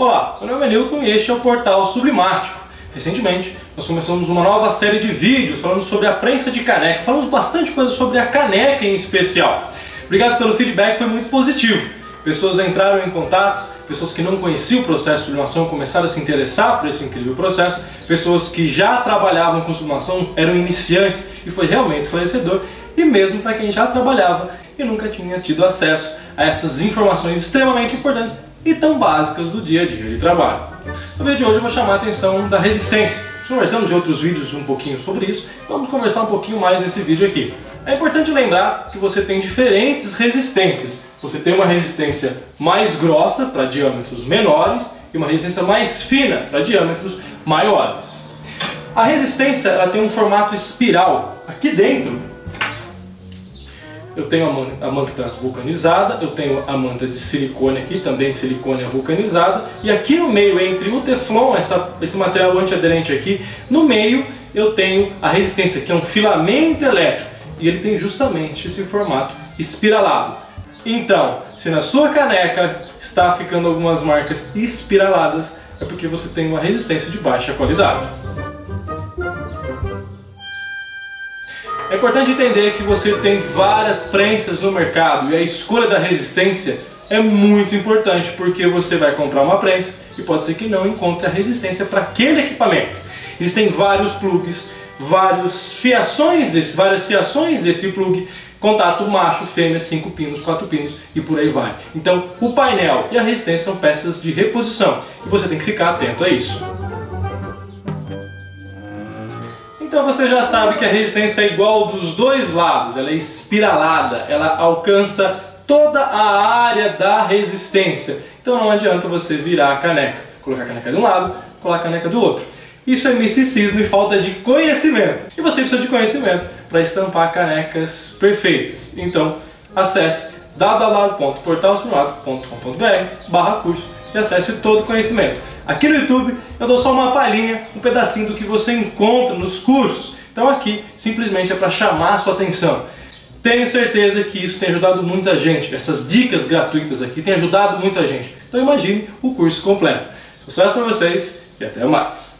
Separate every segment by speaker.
Speaker 1: Olá, meu nome é Newton e este é o portal Sublimático. Recentemente, nós começamos uma nova série de vídeos falando sobre a prensa de caneca. Falamos bastante coisa sobre a caneca em especial. Obrigado pelo feedback, foi muito positivo. Pessoas entraram em contato, pessoas que não conheciam o processo de sublimação começaram a se interessar por esse incrível processo, pessoas que já trabalhavam com sublimação eram iniciantes e foi realmente esclarecedor, e mesmo para quem já trabalhava e nunca tinha tido acesso a essas informações extremamente importantes e tão básicas do dia a dia de trabalho. No vídeo de hoje eu vou chamar a atenção da resistência. Conversamos em outros vídeos um pouquinho sobre isso, vamos conversar um pouquinho mais nesse vídeo aqui. É importante lembrar que você tem diferentes resistências. Você tem uma resistência mais grossa para diâmetros menores e uma resistência mais fina para diâmetros maiores. A resistência ela tem um formato espiral. Aqui dentro eu tenho a manta vulcanizada, eu tenho a manta de silicone aqui, também silicone vulcanizada, e aqui no meio, entre o teflon, essa, esse material antiaderente aqui, no meio eu tenho a resistência, que é um filamento elétrico, e ele tem justamente esse formato espiralado. Então, se na sua caneca está ficando algumas marcas espiraladas, é porque você tem uma resistência de baixa qualidade. É importante entender que você tem várias prensas no mercado e a escolha da resistência é muito importante porque você vai comprar uma prensa e pode ser que não encontre a resistência para aquele equipamento. Existem vários plugs, vários fiações desse, várias fiações desse plug, contato macho, fêmea, 5 pinos, 4 pinos e por aí vai. Então o painel e a resistência são peças de reposição e você tem que ficar atento a isso. Então você já sabe que a resistência é igual dos dois lados, ela é espiralada, ela alcança toda a área da resistência. Então não adianta você virar a caneca, colocar a caneca de um lado, colocar a caneca do outro. Isso é misticismo e falta de conhecimento. E você precisa de conhecimento para estampar canecas perfeitas. Então acesse www.portalsimulado.com.br barra curso e acesse todo o conhecimento. Aqui no YouTube eu dou só uma palhinha, um pedacinho do que você encontra nos cursos. Então aqui simplesmente é para chamar a sua atenção. Tenho certeza que isso tem ajudado muita gente. Essas dicas gratuitas aqui têm ajudado muita gente. Então imagine o curso completo. Sucesso para vocês e até mais.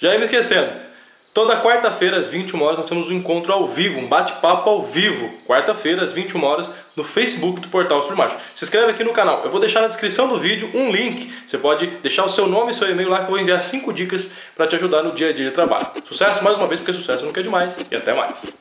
Speaker 1: Já ia me esquecendo. Toda quarta-feira, às 21 horas, nós temos um encontro ao vivo, um bate-papo ao vivo. Quarta-feira, às 21 horas, no Facebook do Portal Sublimático. Se inscreve aqui no canal. Eu vou deixar na descrição do vídeo um link. Você pode deixar o seu nome e seu e-mail lá que eu vou enviar 5 dicas para te ajudar no dia a dia de trabalho. Sucesso mais uma vez, porque sucesso nunca é demais. E até mais.